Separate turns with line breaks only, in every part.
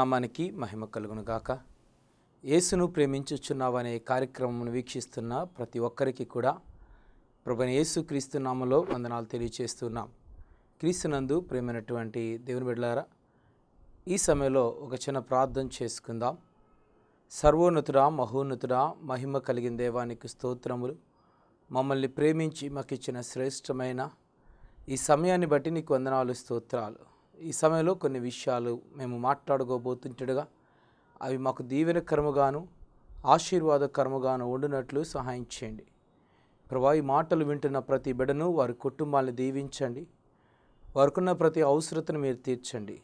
నామానికి మహిమ కలుగునుగాక యేసును ప్రేమించుచున్నావనే కార్యక్రమమును వీక్షిస్తున్న ప్రతి ఒక్కరికి కూడా ప్రభుని యేసు క్రీస్తు నామలో వందనాలు తెలియచేస్తున్నాం. క్రీస్తునందు ప్రేమైనటువంటి దేవుని బిడ్డలారా ఈ సమయంలో ఒక చిన్న ప్రార్థన చేసుకుందాం. సర్వోన్నతుడా మహోన్నతుడా మహిమ కలిగిన దేవానికి స్తోత్రములు. మమ్మల్ని ప్రేమించి మాకిచ్చిన శ్రేష్టమైన ఈ సమయాన్ని బట్టి నీకు వందనాలు స్తోత్రాలు. ఈ సమయంలో కొన్ని విషయాలు మేము మాట్లాడుకోబోతుంటగా అవి మాకు దీవెనకరముగాను ఆశీర్వాదకరముగాను ఉండునట్లు సహాయం చేయండి. ప్రభా ఈ మాటలు వింటున్న ప్రతి బిడను వారి కుటుంబాన్ని దీవించండి. వారికున్న ప్రతి అవసరతను మీరు తీర్చండి.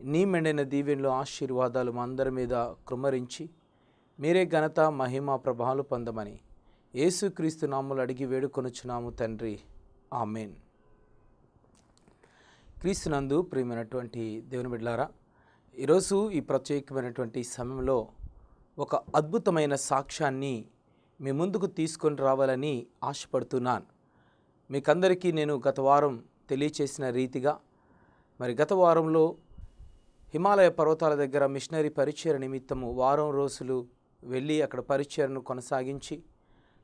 నీ మెండైన దీవెనలో ఆశీర్వాదాలు మా అందరి మీద కృమరించి మీరే ఘనత మహిమ ప్రభావాలు పొందమని యేసుక్రీస్తు నామములు అడిగి వేడుకొనుచున్నాము తండ్రి. ఆమెన్. క్రీస్తునందు ప్రియమైనటువంటి దేవుని బిడ్డలారా ఈరోజు ఈ ప్రత్యేకమైనటువంటి సమయంలో ఒక అద్భుతమైన సాక్ష్యాన్ని మీ ముందుకు తీసుకొని రావాలని ఆశపడుతున్నాను. మీకందరికీ నేను గత వారం తెలియచేసిన రీతిగా మరి గత వారంలో హిమాలయ పర్వతాల దగ్గర మిషనరీ పరిచయ నిమిత్తము వారం రోజులు వెళ్ళి అక్కడ పరిచయను కొనసాగించి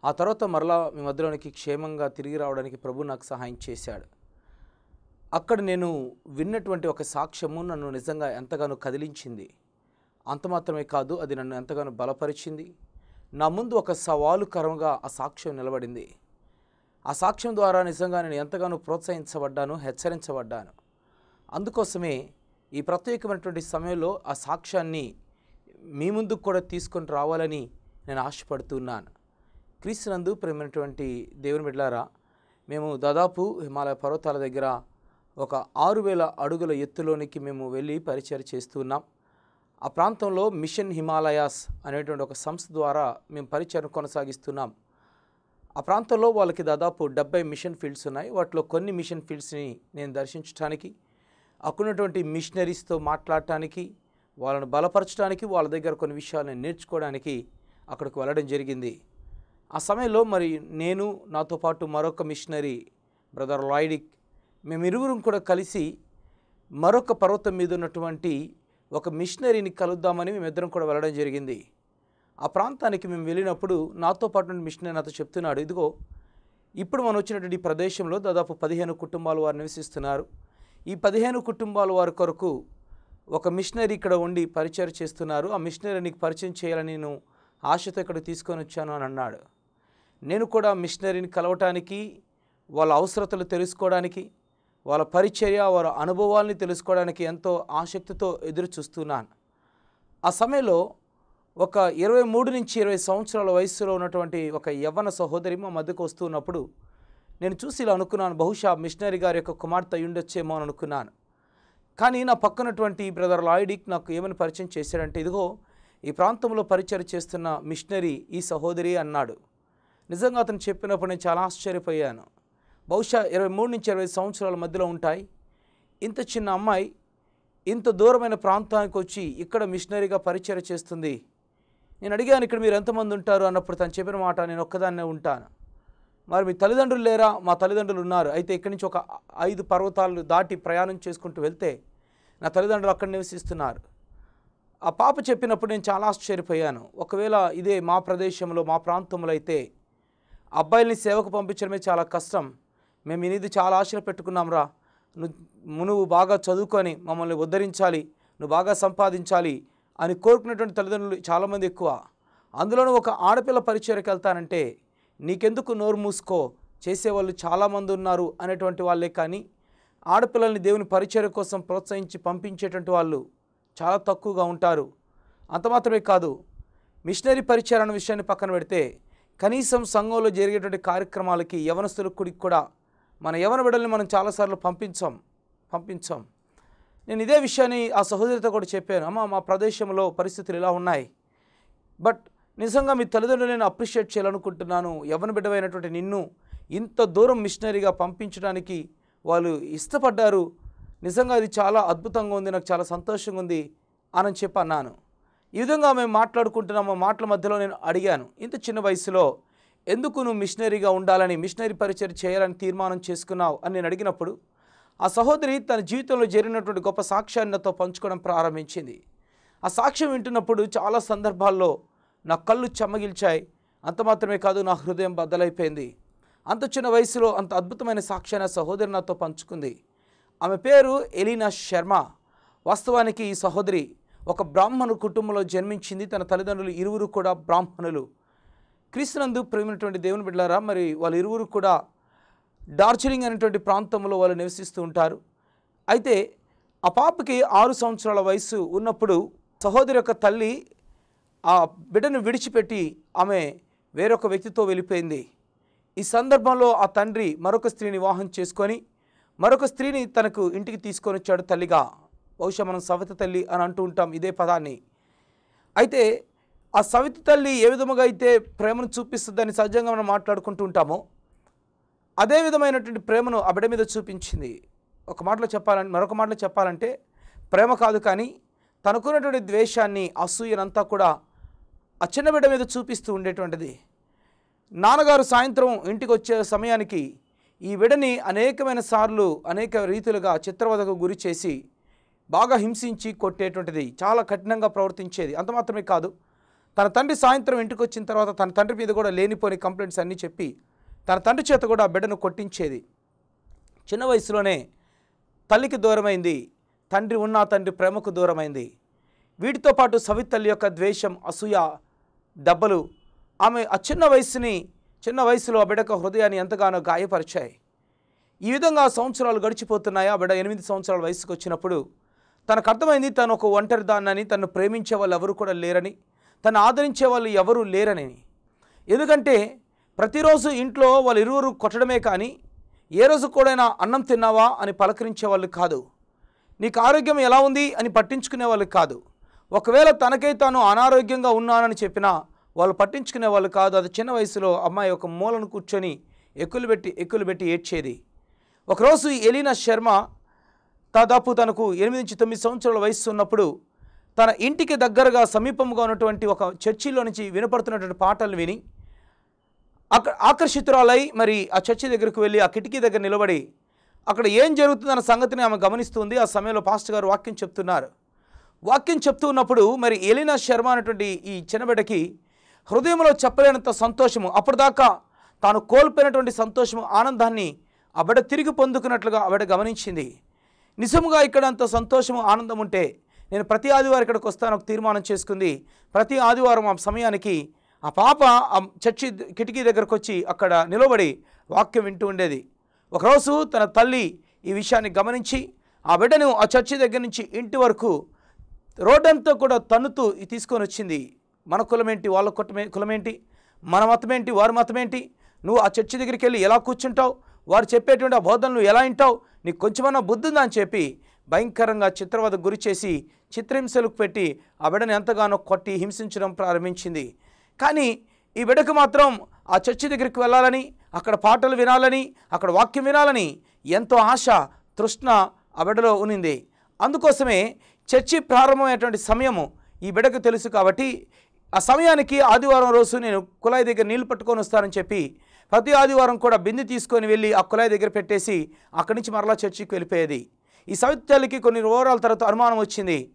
ఆ తర్వాత మరలా మీ మధ్యలోనికి క్షేమంగా తిరిగి రావడానికి ప్రభు నాకు సహాయం చేశాడు. అక్కడ నేను విన్నటువంటి ఒక సాక్ష్యము నన్ను నిజంగా ఎంతగానో కదిలించింది. అంత మాత్రమే కాదు అది నన్ను ఎంతగానో బలపరిచింది. నా ముందు ఒక సవాలుకరంగా ఆ సాక్ష్యం నిలబడింది. ఆ సాక్ష్యం ద్వారా నిజంగా నేను ఎంతగానో ప్రోత్సహించబడ్డాను హెచ్చరించబడ్డాను. అందుకోసమే ఈ ప్రత్యేకమైనటువంటి సమయంలో ఆ సాక్ష్యాన్ని మీ ముందుకు కూడా తీసుకొని రావాలని నేను ఆశపడుతున్నాను. క్రీస్తునందు ప్రేమైనటువంటి దేవుని బిడ్డారా మేము దాదాపు హిమాలయ పర్వతాల దగ్గర ఒక ఆరు వేల అడుగుల ఎత్తులోనికి మేము వెళ్ళి పరిచయం చేస్తున్నాం ఆ ప్రాంతంలో మిషన్ హిమాలయాస్ అనేటువంటి ఒక సంస్థ ద్వారా మేము పరిచయం కొనసాగిస్తున్నాం. ఆ ప్రాంతంలో వాళ్ళకి దాదాపు డెబ్బై మిషన్ ఫీల్డ్స్ ఉన్నాయి. వాటిలో కొన్ని మిషన్ ఫీల్డ్స్ని నేను దర్శించడానికి అక్కడున్నటువంటి మిషనరీస్తో మాట్లాడటానికి వాళ్ళను బలపరచడానికి వాళ్ళ దగ్గర కొన్ని విషయాలను నేర్చుకోవడానికి అక్కడికి వెళ్ళడం జరిగింది. ఆ సమయంలో మరి నేను నాతో పాటు మరొక మిషనరీ బ్రదర్ లాయిడిక్ మేమిరువురం కూడా కలిసి మరొక పర్వతం మీద ఉన్నటువంటి ఒక మిషనరీని కలుద్దామని మేమిద్దరం కూడా వెళ్ళడం జరిగింది. ఆ ప్రాంతానికి మేము వెళ్ళినప్పుడు నాతో పాటు మిషనరీ నాతో చెప్తున్నాడు ఇదిగో ఇప్పుడు మనం వచ్చినటువంటి ప్రదేశంలో దాదాపు పదిహేను కుటుంబాలు వారు నివసిస్తున్నారు. ఈ పదిహేను కుటుంబాల వారి కొరకు ఒక మిషనరీ ఇక్కడ ఉండి పరిచయం చేస్తున్నారు. ఆ మిషనరీ నీకు పరిచయం చేయాలని నేను ఆశతో ఇక్కడ తీసుకొని వచ్చాను అని అన్నాడు. నేను కూడా మిషనరీని కలవటానికి వాళ్ళ అవసరతలు తెలుసుకోవడానికి వాళ్ళ పరిచర్య వారి అనుభవాల్ని తెలుసుకోవడానికి ఎంతో ఆసక్తితో ఎదురు చూస్తున్నాను ఆ సమయంలో ఒక ఇరవై మూడు నుంచి ఇరవై సంవత్సరాల వయసులో ఉన్నటువంటి ఒక యవ్వన సహోదరి మా మధ్యకు వస్తున్నప్పుడు నేను చూసి ఇలా అనుకున్నాను బహుశా మిషనరీ గారి యొక్క కుమార్తె ఉండొచ్చేమో అని అనుకున్నాను. కానీ నా పక్కనటువంటి బ్రదర్ లాయిడిక్ నాకు ఏమని పరిచయం చేశాడంటే ఇదిగో ఈ ప్రాంతంలో పరిచయం చేస్తున్న మిషనరీ ఈ సహోదరి అన్నాడు. నిజంగా అతను చెప్పినప్పుడు నేను చాలా ఆశ్చర్యపోయాను. బహుశా ఇరవై మూడు నుంచి ఇరవై సంవత్సరాల మధ్యలో ఉంటాయి. ఇంత చిన్న అమ్మాయి ఇంత దూరమైన ప్రాంతానికి వచ్చి ఇక్కడ మిషనరీగా పరిచయం చేస్తుంది. నేను అడిగాను ఇక్కడ మీరు ఎంతమంది ఉంటారు? అన్నప్పుడు తను చెప్పిన మాట నేను ఒక్కదాన్నే ఉంటాను. మరి మీ తల్లిదండ్రులు లేరా? మా తల్లిదండ్రులు ఉన్నారు. అయితే ఇక్కడి నుంచి ఒక ఐదు పర్వతాలు దాటి ప్రయాణం చేసుకుంటూ వెళ్తే నా తల్లిదండ్రులు అక్కడ నివసిస్తున్నారు. ఆ పాప చెప్పినప్పుడు నేను చాలా ఆశ్చర్యపోయాను. ఒకవేళ ఇదే మా ప్రదేశంలో మా ప్రాంతంలో అయితే అబ్బాయిల్ని సేవకు పంపించడమే చాలా కష్టం. మేము ఇది చాలా ఆశలు పెట్టుకున్నాం రా నువ్వు నువ్వు బాగా చదువుకొని మమ్మల్ని ఉద్ధరించాలి నువ్వు బాగా సంపాదించాలి అని కోరుకునేటువంటి తల్లిదండ్రులు చాలామంది ఎక్కువ. అందులోనూ ఒక ఆడపిల్ల పరిచయకి వెళ్తానంటే నీకెందుకు నోరు మూసుకో చేసేవాళ్ళు చాలామంది ఉన్నారు అనేటువంటి వాళ్ళే కానీ ఆడపిల్లల్ని దేవుని పరిచయ కోసం ప్రోత్సహించి పంపించేటువంటి వాళ్ళు చాలా తక్కువగా ఉంటారు. అంత మాత్రమే కాదు మిషనరీ పరిచయం అన్న విషయాన్ని పక్కన పెడితే కనీసం సంఘంలో జరిగేటువంటి కార్యక్రమాలకి యవనస్తులకు కూడా మన యవన బిడ్డల్ని మనం చాలాసార్లు పంపించాం పంపించాం. నేను ఇదే విషయాన్ని ఆ సహోదరితో కూడా చెప్పాను. అమ్మ మా ప్రదేశంలో పరిస్థితులు ఇలా ఉన్నాయి. బట్ నిజంగా మీ తల్లిదండ్రులు నేను అప్రిషియేట్ చేయాలనుకుంటున్నాను. యవన బిడ్డమైనటువంటి నిన్ను ఇంత దూరం మిషనరీగా పంపించడానికి వాళ్ళు ఇష్టపడ్డారు. నిజంగా అది చాలా అద్భుతంగా ఉంది నాకు చాలా సంతోషంగా ఉంది అని చెప్పి అన్నాను. ఈ విధంగా మేము మాట్లాడుకుంటున్నాము. మాటల మధ్యలో నేను అడిగాను. ఇంత చిన్న వయసులో ఎందుకు నువ్వు మిషనరీగా ఉండాలని మిషనరీ పరిచయం చేయాలని తీర్మానం చేసుకున్నావు అని నేను అడిగినప్పుడు ఆ సహోదరి తన జీవితంలో జరిగినటువంటి గొప్ప సాక్ష్యాన్ని నాతో పంచుకోవడం ప్రారంభించింది. ఆ సాక్ష్యం వింటున్నప్పుడు చాలా సందర్భాల్లో నా కళ్ళు చెమ్మగిల్చాయి అంత మాత్రమే కాదు నా హృదయం బద్దలైపోయింది. అంత చిన్న వయసులో అంత అద్భుతమైన సాక్ష్యాన్ని ఆ సహోదరి నాతో పంచుకుంది. ఆమె పేరు ఎలీనా శర్మ. వాస్తవానికి ఈ సహోదరి ఒక బ్రాహ్మణు కుటుంబంలో జన్మించింది. తన తల్లిదండ్రులు ఇరువురు కూడా బ్రాహ్మణులు. క్రీస్తునందు ప్రేమైనటువంటి దేవుని బిడ్డారా మరి వాళ్ళ ఇరువురు కూడా డార్జిలింగ్ అనేటువంటి ప్రాంతంలో వాళ్ళు నివసిస్తూ ఉంటారు. అయితే ఆ పాపకి ఆరు సంవత్సరాల వయసు ఉన్నప్పుడు సహోదరి యొక్క తల్లి ఆ బిడ్డను విడిచిపెట్టి ఆమె వేరొక వ్యక్తితో వెళ్ళిపోయింది. ఈ సందర్భంలో ఆ తండ్రి మరొక స్త్రీని వివాహం చేసుకొని మరొక స్త్రీని తనకు ఇంటికి తీసుకొని వచ్చాడు తల్లిగా. బహుశా మనం సవత తల్లి అని అంటూ ఉంటాం ఇదే పదాన్ని. అయితే ఆ సవితి తల్లి ఏ విధముగా అయితే ప్రేమను చూపిస్తుందని సహజంగా మనం మాట్లాడుకుంటూ ఉంటామో అదే విధమైనటువంటి ప్రేమను ఆ బిడ్డ మీద చూపించింది. ఒక మాటలో చెప్పాలంటే మరొక మాటలో చెప్పాలంటే ప్రేమ కాదు కానీ తనకున్నటువంటి ద్వేషాన్ని అసూయనంతా కూడా ఆ చిన్న బిడ్డ మీద చూపిస్తూ ఉండేటువంటిది. నాన్నగారు సాయంత్రం ఇంటికి వచ్చే సమయానికి ఈ విడని అనేకమైన సార్లు అనేక రీతులుగా చిత్రవదకు గురి చేసి బాగా హింసించి కొట్టేటువంటిది. చాలా కఠినంగా ప్రవర్తించేది. అంత మాత్రమే కాదు. తన తండ్రి సాయంత్రం ఇంటికి వచ్చిన తర్వాత తన తండ్రి మీద కూడా లేనిపోని కంప్లైంట్స్ అన్నీ చెప్పి తన తండ్రి చేత కూడా ఆ బిడ్డను కొట్టించేది. చిన్న వయసులోనే తల్లికి దూరమైంది తండ్రి ఉన్న తండ్రి ప్రేమకు దూరమైంది. వీటితో పాటు సవితల్లి యొక్క ద్వేషం అసూయ దెబ్బలు ఆమె ఆ చిన్న వయసుని చిన్న వయసులో ఆ బిడ్డకు హృదయాన్ని ఎంతగానో గాయపరిచాయి. ఈ విధంగా సంవత్సరాలు గడిచిపోతున్నాయి. ఆ బిడ్డ ఎనిమిది సంవత్సరాల వయసుకు వచ్చినప్పుడు తనకు అర్థమైంది తను ఒక ఒంటరి దాన్నని తను ప్రేమించే వాళ్ళు ఎవరు కూడా లేరని. తను ఆదరించే వాళ్ళు ఎవరూ లేరని ఎందుకంటే ప్రతిరోజు ఇంట్లో వాళ్ళు ఇరువురు కొట్టడమే కానీ ఏ రోజు కూడా అన్నం తిన్నావా అని పలకరించే వాళ్ళు కాదు. నీకు ఆరోగ్యం ఎలా ఉంది అని పట్టించుకునే వాళ్ళు కాదు. ఒకవేళ తనకై తాను అనారోగ్యంగా ఉన్నానని చెప్పినా వాళ్ళు పట్టించుకునే వాళ్ళు కాదు. అది చిన్న వయసులో అమ్మాయి ఒక మూలను కూర్చొని ఎక్కులు పెట్టి ఎక్కులు పెట్టి ఏడ్చేది. ఒకరోజు ఎలీనా శర్మ దాదాపు తనకు ఎనిమిది నుంచి తొమ్మిది సంవత్సరాల వయసు ఉన్నప్పుడు తన ఇంటికి దగ్గరగా సమీపంగా ఉన్నటువంటి ఒక చర్చిలో నుంచి వినపడుతున్నటువంటి పాటలు విని అక్కడ ఆకర్షితురాలై మరి ఆ చర్చి దగ్గరకు వెళ్ళి ఆ కిటికీ దగ్గర నిలబడి అక్కడ ఏం జరుగుతుందన్న సంగతిని ఆమె గమనిస్తుంది. ఆ సమయంలో పాస్టర్ గారు వాక్యం చెప్తున్నారు. వాక్యం చెప్తూ ఉన్నప్పుడు మరి ఎలినా శర్మ అనేటువంటి ఈ చిన్నబిడ్డకి హృదయంలో చెప్పలేనంత సంతోషము. అప్పటిదాకా తాను కోల్పోయినటువంటి సంతోషము ఆనందాన్ని ఆ బిడ్డ తిరిగి పొందుకున్నట్లుగా ఆ బిడ్డ గమనించింది. నిజముగా ఇక్కడ అంత సంతోషము ఆనందం ఉంటే నేను ప్రతి ఆదివారం ఇక్కడికి వస్తాను ఒక తీర్మానం చేసుకుంది. ప్రతి ఆదివారం ఆ సమయానికి ఆ పాప ఆ చర్చి కిటికీ దగ్గరకు వచ్చి అక్కడ నిలబడి వాక్యం వింటూ ఉండేది. ఒకరోజు తన తల్లి ఈ విషయాన్ని గమనించి ఆ బిడ్డను ఆ చర్చి దగ్గర నుంచి ఇంటి వరకు రోడ్డంతా కూడా తన్నుతూ తీసుకొని వచ్చింది. మన కులమేంటి వాళ్ళ కుటమే కులమేంటి మన మతమేంటి వారి మతమేంటి నువ్వు ఆ చర్చి దగ్గరికి వెళ్ళి ఎలా కూర్చుంటావు? వారు చెప్పేటువంటి ఆ బోధనలు ఎలా వింటావు? నీకు కొంచెమన్నా బుద్ధి ఉందా అని చెప్పి భయంకరంగా చిత్రవద గురి చేసి చిత్రహింసలకు పెట్టి ఆ బిడ్డను ఎంతగానో కొట్టి హింసించడం ప్రారంభించింది. కానీ ఈ బిడ్డకు మాత్రం ఆ చర్చి దగ్గరికి వెళ్ళాలని అక్కడ పాటలు వినాలని అక్కడ వాక్యం వినాలని ఎంతో ఆశ తృష్ణ ఆ బిడ్డలో ఉనింది అందుకోసమే చర్చి ప్రారంభమైనటువంటి సమయము ఈ బిడ్డకు తెలుసు కాబట్టి ఆ సమయానికి ఆదివారం రోజు నేను కుళాయి దగ్గర నీళ్ళు పట్టుకొని వస్తానని చెప్పి ప్రతి ఆదివారం కూడా బిందె తీసుకొని వెళ్ళి ఆ కుళాయి దగ్గర పెట్టేసి అక్కడి నుంచి మరలా చర్చికి వెళ్ళిపోయేది. ఈ సవిత్యాలకి కొన్ని ఓవరాల తర్వాత అనుమానం వచ్చింది.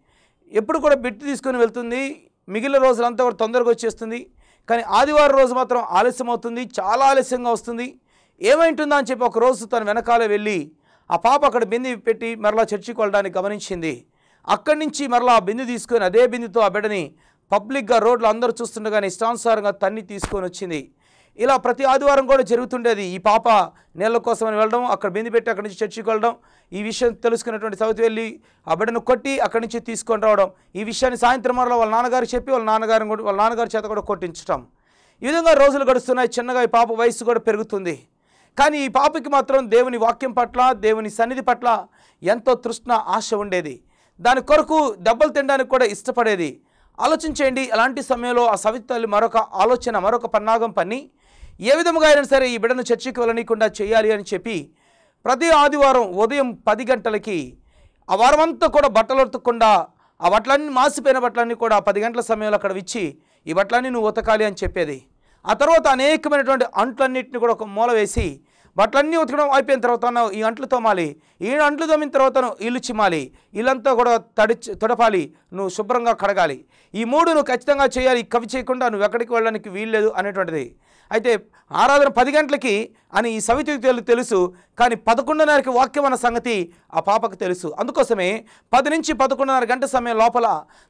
ఎప్పుడు కూడా బిట్టు తీసుకొని వెళ్తుంది. మిగిలిన రోజులంతా కూడా తొందరగా వచ్చేస్తుంది. కానీ ఆదివారం రోజు మాత్రం ఆలస్యం అవుతుంది. చాలా ఆలస్యంగా వస్తుంది. ఏమైంటుందా అని చెప్పి ఒక రోజు తను వెనకాలే వెళ్ళి ఆ పాప అక్కడ బింది పెట్టి మరలా చర్చికి వెళ్ళడానికి గమనించింది. అక్కడి నుంచి మరలా ఆ తీసుకొని అదే బిందుతో ఆ బిడ్డని పబ్లిక్గా రోడ్లు అందరూ చూస్తుండగానే ఇష్టానుసారంగా తన్ని తీసుకొని వచ్చింది. ఇలా ప్రతి ఆదివారం కూడా జరుగుతుండేది. ఈ పాప నీళ్ళ కోసమని వెళ్ళడం అక్కడ బింది పెట్టి అక్కడి నుంచి చర్చికి వెళ్ళడం ఈ విషయం తెలుసుకున్నటువంటి సౌతి వెళ్ళి ఆ బిడ్డను కొట్టి అక్కడి నుంచి తీసుకొని రావడం ఈ విషయాన్ని సాయంత్రం వరలో వాళ్ళ నాన్నగారు చెప్పి వాళ్ళ నాన్నగారిని కూడా వాళ్ళ నాన్నగారి చేత కూడా కొట్టించడం ఈ విధంగా రోజులు గడుస్తున్నాయి. చిన్నగా ఈ పాప వయసు కూడా పెరుగుతుంది. కానీ ఈ పాపకి మాత్రం దేవుని వాక్యం పట్ల దేవుని సన్నిధి పట్ల ఎంతో తృష్ణ ఆశ ఉండేది. దాని కొరకు దెబ్బలు తినడానికి కూడా ఇష్టపడేది. ఆలోచించేయండి. అలాంటి సమయంలో ఆ సవితల్లి మరొక ఆలోచన మరొక పన్నాగం పని ఏ విధముగా అయినా సరే ఈ బిడ్డను చర్చికి వెళ్ళనీయకుండా చేయాలి అని చెప్పి ప్రతి ఆదివారం ఉదయం పది గంటలకి ఆ వారమంతా కూడా బట్టలు ఉతకకుండా ఆ బట్టలన్నీ మాసిపోయిన బట్టలన్నీ కూడా పది గంటల సమయంలో అక్కడ ఇచ్చి ఈ బట్టలన్నీ నువ్వు ఉతకాలి అని చెప్పేది. ఆ తర్వాత అనేకమైనటువంటి అంట్లన్నింటిని కూడా ఒక మూల వేసి బట్టలన్నీ ఉతకడం అయిపోయిన తర్వాత ఈ అంట్లు తోమాలి. ఈ అంట్లు తోమిన తర్వాత ఇల్లు చిమాలి ఇల్లంతా కూడా తడి తొడపాలి. నువ్వు శుభ్రంగా కడగాలి. ఈ మూడు నువ్వు ఖచ్చితంగా చేయాలి. కవి చేయకుండా నువ్వు ఎక్కడికి వెళ్ళడానికి వీల్లేదు అనేటువంటిది. అయితే ఆరాధన పది గంటలకి అని ఈ సవితికి తెలుసు కానీ పదకొండున్నరకి వాక్యం అన్న సంగతి ఆ పాపకు తెలుసు. అందుకోసమే పది నుంచి పదకొండున్నర గంట సమయం లోపల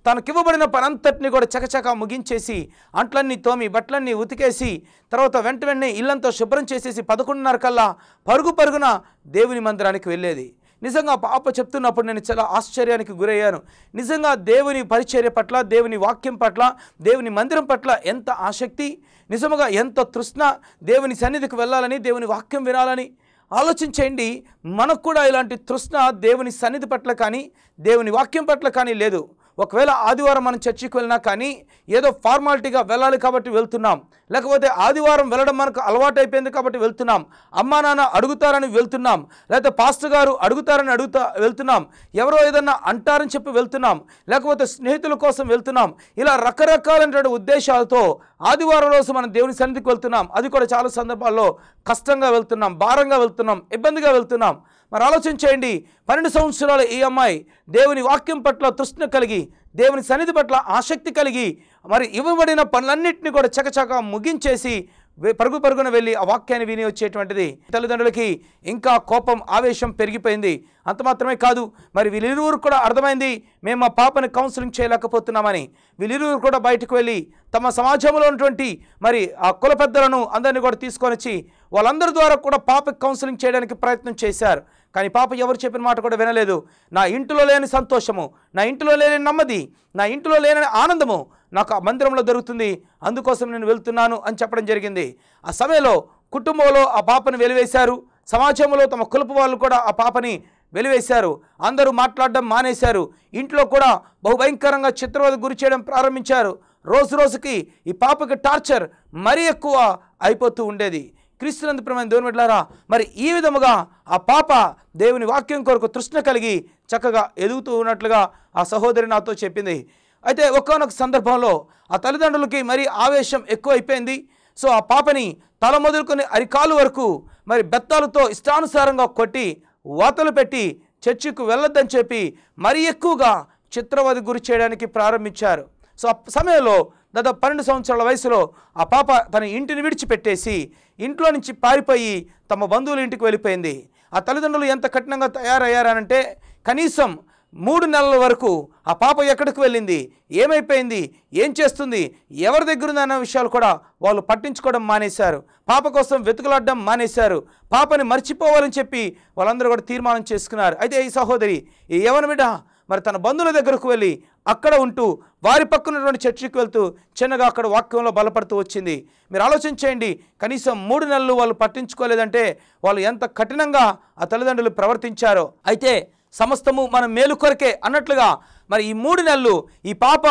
తనకివ్వబడిన పనంతటిని కూడా చకచక ముగించేసి అంట్లన్నీ తోమి బట్టలన్నీ ఉతికేసి తర్వాత వెంట వెంటనే ఇల్లంతా శుభ్రం చేసేసి పదకొండున్నర కల్లా పరుగు పరుగున దేవుని మందిరానికి వెళ్ళేది. నిజంగా పాప చెప్తున్నప్పుడు నేను చాలా ఆశ్చర్యానికి గురయ్యాను. నిజంగా దేవుని పరిచర్య పట్ల దేవుని వాక్యం పట్ల దేవుని మందిరం పట్ల ఎంత ఆసక్తి నిజముగా ఎంత తృష్ణ దేవుని సన్నిధికి వెళ్ళాలని దేవుని వాక్యం వినాలని ఆలోచించేయండి మనకు కూడా ఇలాంటి తృష్ణ దేవుని సన్నిధి పట్ల కానీ దేవుని వాక్యం పట్ల కానీ లేదు. ఒకవేళ ఆదివారం మనం చర్చికి వెళ్ళినా కానీ ఏదో ఫార్మాలిటీగా వెళ్ళాలి కాబట్టి వెళ్తున్నాం. లేకపోతే ఆదివారం వెళ్ళడం మనకు అలవాటు అయిపోయింది కాబట్టి వెళ్తున్నాం. అమ్మా నాన్న అడుగుతారని వెళ్తున్నాం. లేకపోతే పాస్టర్ గారు అడుగుతారని అడుగుతా వెళ్తున్నాం. ఎవరో ఏదన్నా అంటారని చెప్పి వెళ్తున్నాం. లేకపోతే స్నేహితుల కోసం వెళ్తున్నాం. ఇలా రకరకాలైనటువంటి ఉద్దేశాలతో ఆదివారం రోజు మనం దేవుని సన్నిధికి వెళ్తున్నాం. అది కూడా చాలా సందర్భాల్లో కష్టంగా వెళ్తున్నాం. భారంగా వెళ్తున్నాం. ఇబ్బందిగా వెళ్తున్నాం. మరి ఆలోచించేయండి. పన్నెండు సంవత్సరాల ఈ అమ్మాయి దేవుని వాక్యం పట్ల తృష్ణ కలిగి దేవుని సన్నిధి పట్ల ఆసక్తి కలిగి మరి ఇవ్వబడిన పనులన్నింటినీ కూడా చకచక ముగించేసి పరుగు పరుగున వెళ్ళి ఆ వాక్యాన్ని విని వచ్చేటువంటిది. తల్లిదండ్రులకి ఇంకా కోపం ఆవేశం పెరిగిపోయింది. అంత మాత్రమే కాదు మరి వీళ్ళిరువురు కూడా అర్థమైంది మేము మా పాపని కౌన్సిలింగ్ చేయలేకపోతున్నామని. వీళ్ళిరువురు కూడా బయటకు వెళ్ళి తమ సమాజంలో ఉన్నటువంటి మరి ఆ కుల పెద్దలను అందరినీ కూడా తీసుకొని వచ్చి వాళ్ళందరి ద్వారా కూడా పాప కౌన్సిలింగ్ చేయడానికి ప్రయత్నం చేశారు. కానీ పాప ఎవరు చెప్పిన మాట కూడా వినలేదు. నా ఇంటిలో లేని సంతోషము నా ఇంటిలో లేని నెమ్మది నా ఇంటిలో లేని ఆనందము నాకు ఆ మందిరంలో దొరుకుతుంది. అందుకోసం నేను వెళ్తున్నాను అని చెప్పడం జరిగింది. ఆ సమయంలో కుటుంబంలో ఆ పాపను వెలివేశారు. సమాజంలో తమ కులపు వాళ్ళు కూడా ఆ పాపని వెలివేశారు. అందరూ మాట్లాడడం మానేశారు. ఇంట్లో కూడా బహుభయంకరంగా చిత్రవద గురి చేయడం ప్రారంభించారు. రోజు రోజుకి ఈ పాపకి టార్చర్ మరీ ఎక్కువ అయిపోతూ ఉండేది. క్రీస్తునందు ప్రేమైన దేవుని బిడ్డలారా మరి ఈ విధముగా ఆ పాప దేవుని వాక్యం కొరకు తృష్ణ కలిగి చక్కగా ఎదుగుతూ ఉన్నట్లుగా ఆ సహోదరి నాతో చెప్పింది. అయితే ఒకానొక సందర్భంలో ఆ తల్లిదండ్రులకి మరి ఆవేశం ఎక్కువ అయిపోయింది సో ఆ పాపని తల మొదలుకొని అరికాలు వరకు మరి బెత్తాలతో ఇష్టానుసారంగా కొట్టి వాతలు పెట్టి చర్చికి వెళ్ళొద్దని చెప్పి మరీ ఎక్కువగా చిత్రవధి గురి చేయడానికి ప్రారంభించారు. సో ఆ సమయంలో దాదాపు పన్నెండు సంవత్సరాల వయసులో ఆ పాప తన ఇంటిని విడిచిపెట్టేసి ఇంట్లో నుంచి పారిపోయి తమ బంధువుల ఇంటికి వెళ్ళిపోయింది. ఆ తల్లిదండ్రులు ఎంత కఠినంగా తయారయ్యారనంటే కనీసం మూడు నెలల వరకు ఆ పాప ఎక్కడికి వెళ్ళింది? ఏమైపోయింది? ఏం చేస్తుంది? ఎవరి దగ్గర ఉందన్న విషయాలు కూడా వాళ్ళు పట్టించుకోవడం మానేశారు. పాప కోసం వెతుకులాడడం మానేశారు. పాపని మర్చిపోవాలని చెప్పి వాళ్ళందరూ కూడా తీర్మానం చేసుకున్నారు. అయితే ఈ సహోదరి ఈ యవన బిడ్డ మరి తన బంధువుల దగ్గరకు వెళ్ళి అక్కడ ఉంటూ వారి పక్కనటువంటి చర్చికి వెళ్తూ చిన్నగా అక్కడ వాక్యంలో బలపడుతూ వచ్చింది. మీరు ఆలోచించేయండి కనీసం మూడు నెలలు వాళ్ళు పట్టించుకోలేదంటే వాళ్ళు ఎంత కఠినంగా ఆ తల్లిదండ్రులు ప్రవర్తించారో. అయితే సమస్తము మన మేలు కొరకే అన్నట్లుగా మరి ఈ మూడు నెలలు ఈ పాప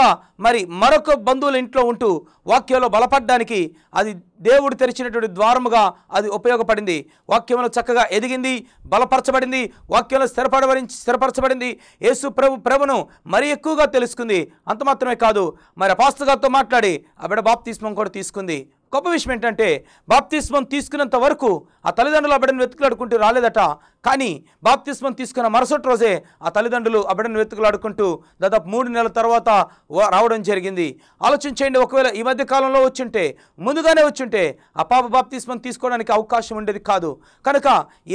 మరి మరొక బంధువుల ఇంట్లో ఉంటూ వాక్యంలో బలపడడానికి అది దేవుడు తెరిచినటువంటి ద్వారముగా అది ఉపయోగపడింది. వాక్యంలో చక్కగా ఎదిగింది బలపరచబడింది వాక్యంలో స్థిరపడబడి స్థిరపరచబడింది. యేసు ప్రభు ప్రభును మరి ఎక్కువగా తెలుసుకుంది. అంత మాత్రమే కాదు మరి అపాస్తగారితో మాట్లాడి ఆ బిడ్డ బాప్తిస్మం కూడా తీసుకుంది. గొప్ప విషయం ఏంటంటే బాప్తిస్మం తీసుకున్నంత వరకు ఆ తల్లిదండ్రులు ఆ బిడ్డను వెతుకులాడుకుంటూ రాలేదట. కానీ బాప్తిస్మం తీసుకున్న మరుసటి రోజే ఆ తల్లిదండ్రులు ఆ బిడ్డను వెతుకులాడుకుంటూ దాదాపు మూడు నెలల తర్వాత రావడం జరిగింది. ఆలోచించేయండి ఒకవేళ ఈ మధ్య కాలంలో వచ్చుంటే ముందుగానే వచ్చుంటే ఆ పాప బాప్తిస్మం తీసుకోవడానికి అవకాశం ఉండేది కాదు. కనుక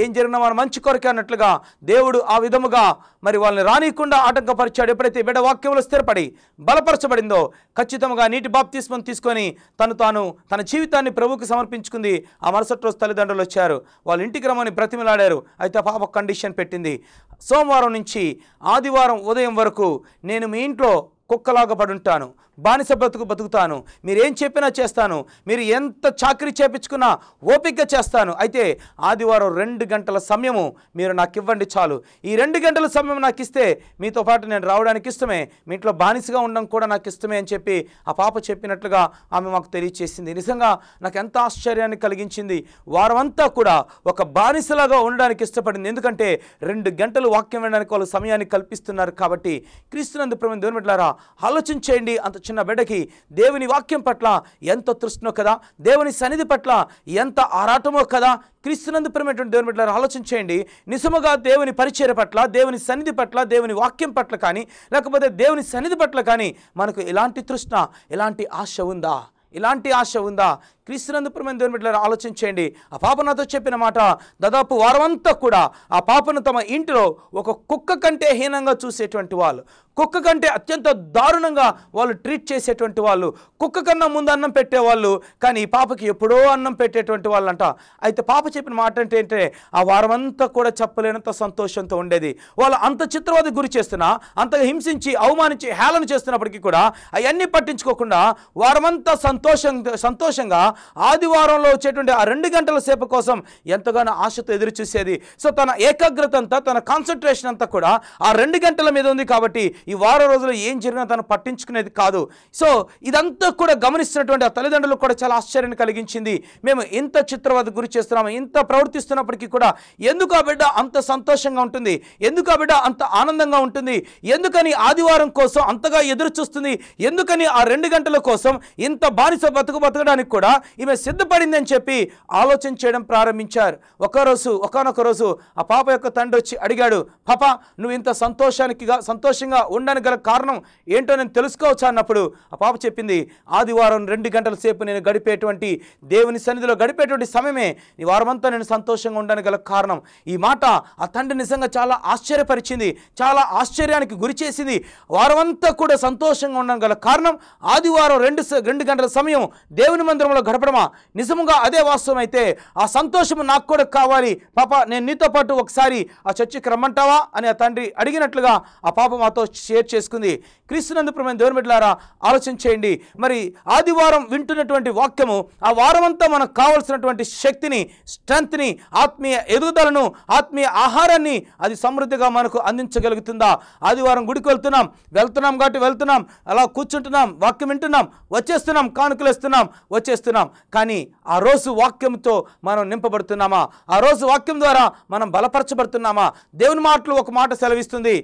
ఏం జరిగినా మన మంచి కొరకే అన్నట్లుగా దేవుడు ఆ విధముగా మరి వాళ్ళని రానియకుండా ఆటంకపరిచాడు. ఎప్పుడైతే బిడ్డ వాక్యంలో స్థిరపడి బలపరచబడిందో ఖచ్చితంగా నీటి బాప్తిస్మం తీసుకొని తను తాను తన జీవితాన్ని ప్రభువుకి సమర్పించుకుంది. ఆ మరుసటి రోజు తల్లిదండ్రులు వచ్చారు. వాళ్ళ ఇంటికి రమ్మని బ్రతిమలాడారు అయితే పాప కండిషన్ పెట్టింది. సోమవారం నుంచి ఆదివారం ఉదయం వరకు నేను మీ ఇంట్లో కుక్కలాగా పడుంటాను. బానిస బ్రతుకు బతుకుతాను. మీరు ఏం చెప్పినా చేస్తాను. మీరు ఎంత చాకరీ చేపించుకున్నా ఓపికగా చేస్తాను. అయితే ఆదివారం రెండు గంటల సమయము మీరు నాకు ఇవ్వండి చాలు. ఈ రెండు గంటల సమయం నాకు ఇస్తే మీతో పాటు నేను రావడానికి ఇష్టమే. మీ ఇంట్లో బానిసగా ఉండడం కూడా నాకు ఇష్టమే అని చెప్పి ఆ పాప చెప్పినట్లుగా ఆమె మాకు తెలియచేసింది. నిజంగా నాకు ఎంత ఆశ్చర్యాన్ని కలిగించింది. వారమంతా కూడా ఒక బానిసలాగా ఉండడానికి ఇష్టపడింది. ఎందుకంటే రెండు గంటలు వాక్యం వినడానికి వాళ్ళు సమయాన్ని కల్పిస్తున్నారు కాబట్టి క్రీస్తునందు ప్రేమ దేవుని ఆలోచన ఆలోచించేయండి. అంత చిన్న బిడ్డకి దేవుని వాక్యం పట్ల ఎంత తృష్ణో కదా దేవుని సన్నిధి పట్ల ఎంత ఆరాటమో కదా క్రీస్తునందు పరమైనటువంటి దేవుని బిడ్డలారా ఆలోచించేయండి. నిజముగా దేవుని పరిచయ పట్ల దేవుని సన్నిధి పట్ల దేవుని వాక్యం పట్ల కానీ లేకపోతే దేవుని సన్నిధి పట్ల కానీ మనకు ఎలాంటి తృష్ణ ఎలాంటి ఆశ ఉందా? ఇలాంటి ఆశ ఉందా? క్రీస్తునందుపురమైన దేవుని బిడ్డలారా ఆలోచించేయండి. ఆ పాప నాతో చెప్పిన మాట దాదాపు వారమంతా కూడా ఆ పాపను తమ ఇంటిలో ఒక కుక్క కంటే హీనంగా చూసేటువంటి వాళ్ళు కుక్క కంటే అత్యంత దారుణంగా వాళ్ళు ట్రీట్ చేసేటువంటి వాళ్ళు. కుక్క కన్నా ముందు అన్నం పెట్టేవాళ్ళు కానీ ఈ పాపకి ఎప్పుడో అన్నం పెట్టేటువంటి వాళ్ళంట. అయితే పాప చెప్పిన మాట అంటే ఏంటంటే ఆ వారమంతా కూడా చెప్పలేనంత సంతోషంతో ఉండేది. వాళ్ళు అంత చిత్రవాది గురి చేస్తున్నా అంతగా హింసించి అవమానించి హేళన చేస్తున్నప్పటికీ కూడా అవన్నీ పట్టించుకోకుండా వారమంతా సంతోషం సంతోషంగా ఆదివారంలో వచ్చేటువంటి ఆ రెండు గంటల సేపు కోసం ఎంతగానో ఆశతో ఎదురు చూసేది. సో తన ఏకాగ్రత అంతా తన కాన్సన్ట్రేషన్ అంతా కూడా ఆ రెండు గంటల మీద ఉంది కాబట్టి ఈ వారం రోజులు ఏం జరిగినా తను పట్టించుకునేది కాదు. సో ఇదంతా కూడా గమనిస్తున్నటువంటి ఆ తల్లిదండ్రులకు కూడా చాలా ఆశ్చర్యాన్ని కలిగించింది. మేము ఇంత చిత్రవద గురి చేస్తున్నాము ఇంత ప్రవర్తిస్తున్నప్పటికీ కూడా ఎందుకు ఆ బిడ్డ అంత సంతోషంగా ఉంటుంది? ఎందుకు ఆ బిడ్డ అంత ఆనందంగా ఉంటుంది? ఎందుకని ఆదివారం కోసం అంతగా ఎదురు చూస్తుంది ఎందుకని ఆ రెండు గంటల కోసం ఇంత బానిస బతుకు బతకడానికి కూడా ఈమె సిద్ధపడింది అని చెప్పి ఆలోచన చేయడం ప్రారంభించారు. ఒకరోజు ఒకనొక రోజు ఆ పాప యొక్క తండ్రి వచ్చి అడిగాడు పాప నువ్వు ఇంత సంతోషానికిగా సంతోషంగా ఉండడానికి గల కారణం ఏంటో నేను తెలుసుకోవచ్చా అన్నప్పుడు ఆ పాప చెప్పింది ఆదివారం రెండు గంటల సేపు నేను గడిపేటువంటి దేవుని సన్నిధిలో గడిపేటువంటి సమయమే ఈ వారమంతా నేను సంతోషంగా ఉండడానికి గల కారణం. ఈ మాట ఆ తండ్రి నిజంగా చాలా ఆశ్చర్యపరిచింది చాలా ఆశ్చర్యానికి గురి చేసింది. వారమంతా కూడా సంతోషంగా ఉండడం గల కారణం ఆదివారం రెండు స- రెండు గంటల సమయం దేవుని మందిరంలో గడపడమా? నిజముగా అదే వాస్తవం అయితే ఆ సంతోషం నాకు కూడా కావాలి. పాప నేను నీతో పాటు ఒకసారి ఆ చర్చికి రమ్మంటావా? అని ఆ తండ్రి అడిగినట్లుగా ఆ పాప మాతో షేర్ చేసుకుంది. క్రీస్తునందు ప్రమైన దేవుని బిడ్డలారా ఆలోచన చేయండి. మరి ఆదివారం వింటున్నటువంటి వాక్యము ఆ వారమంతా మనకు కావలసినటువంటి శక్తిని స్ట్రెంత్ని ఆత్మీయ ఎదుగుదలను ఆత్మీయ ఆహారాన్ని అది సమృద్ధిగా మనకు అందించగలుగుతుందా? ఆదివారం గుడికి వెళ్తున్నాం వెళ్తున్నాం కాబట్టి వెళ్తున్నాం అలా కూర్చుంటున్నాం వాక్యం వింటున్నాం వచ్చేస్తున్నాం కానుకలు ఇస్తున్నాం వచ్చేస్తున్నాం. కానీ ఆ రోజు వాక్యంతో మనం నింపబడుతున్నామా? ఆ రోజు వాక్యం ద్వారా మనం బలపరచబడుతున్నామా? దేవుని మాటలు ఒక మాట సెలవిస్తుంది.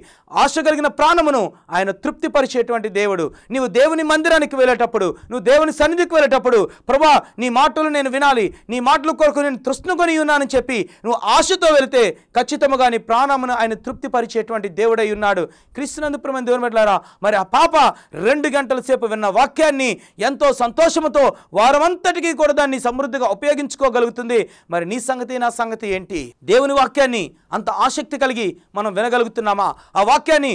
ఆశ కలిగిన ప్రాణమును ఆయన తృప్తిపరిచేటువంటి దేవుడు. నీవు దేవుని మందిరానికి వెళ్ళేటప్పుడు నువ్వు దేవుని సన్నిధికి వెళ్ళేటప్పుడు ప్రభా నీ మాటలు నేను వినాలి నీ మాటల కొరకు నేను తృష్ణకొని ఉన్నానని చెప్పి నువ్వు ఆశతో వెళితే ఖచ్చితంగా నీ ప్రాణమును ఆయన తృప్తిపరిచేటువంటి దేవుడై ఉన్నాడు. క్రీస్తునందుప్రమైన దేవుని పెట్టారా మరి ఆ పాప రెండు గంటల సేపు విన్న వాక్యాన్ని ఎంతో సంతోషముతో వారమంతటికీ కూడా దాన్ని సమృద్ధిగా ఉపయోగించుకోగలుగుతుంది. మరి నీ సంగతి నా సంగతి ఏంటి? దేవుని వాక్యాన్ని అంత ఆసక్తి కలిగి మనం వినగలుగుతున్నామా? ఆ వాక్యాన్ని